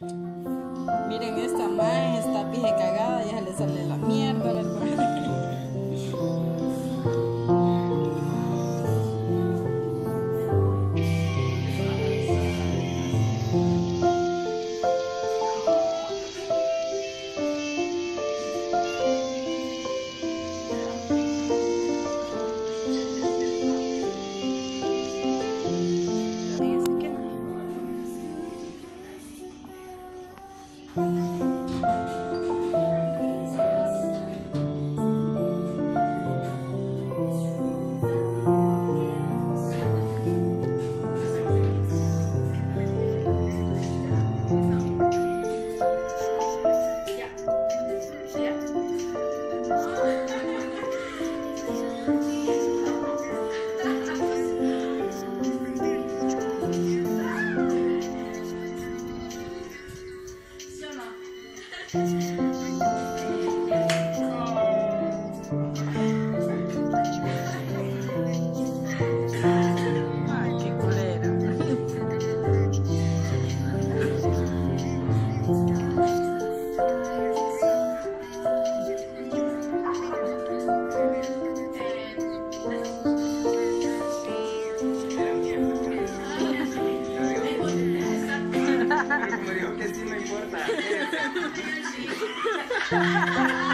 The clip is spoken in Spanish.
Miren, esta mae está pije cagada, Como digo que sí me importa.